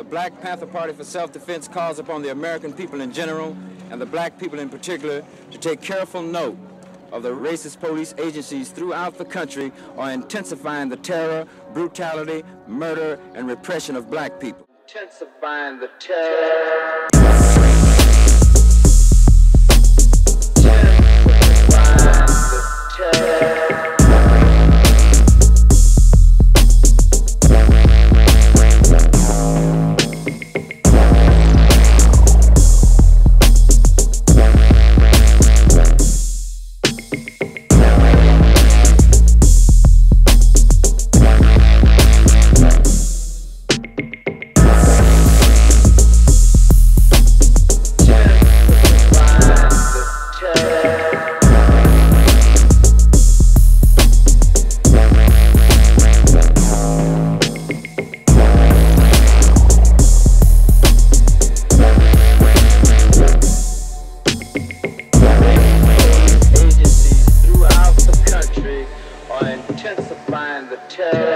The Black Panther Party for Self-Defense calls upon the American people in general and the black people in particular to take careful note of the racist police agencies throughout the country are intensifying the terror, brutality, murder, and repression of black people. Intensifying the terror. Agencies